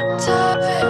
top of